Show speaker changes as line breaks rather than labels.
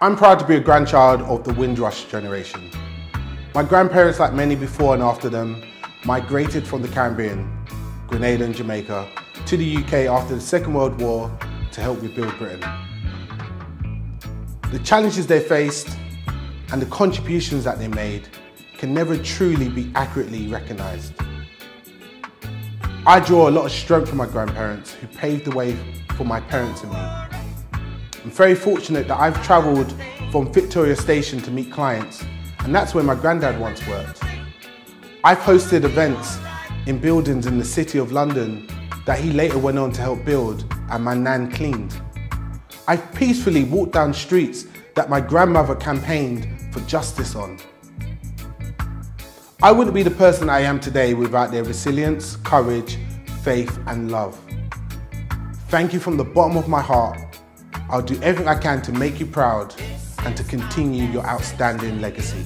I'm proud to be a grandchild of the Windrush generation. My grandparents, like many before and after them, migrated from the Caribbean, Grenada and Jamaica, to the UK after the Second World War to help rebuild Britain. The challenges they faced and the contributions that they made can never truly be accurately recognised. I draw a lot of strength from my grandparents who paved the way for my parents and me. I'm very fortunate that I've travelled from Victoria Station to meet clients and that's where my granddad once worked. I've hosted events in buildings in the City of London that he later went on to help build and my nan cleaned. I've peacefully walked down streets that my grandmother campaigned for justice on. I wouldn't be the person I am today without their resilience, courage, faith and love. Thank you from the bottom of my heart. I'll do everything I can to make you proud and to continue your outstanding legacy.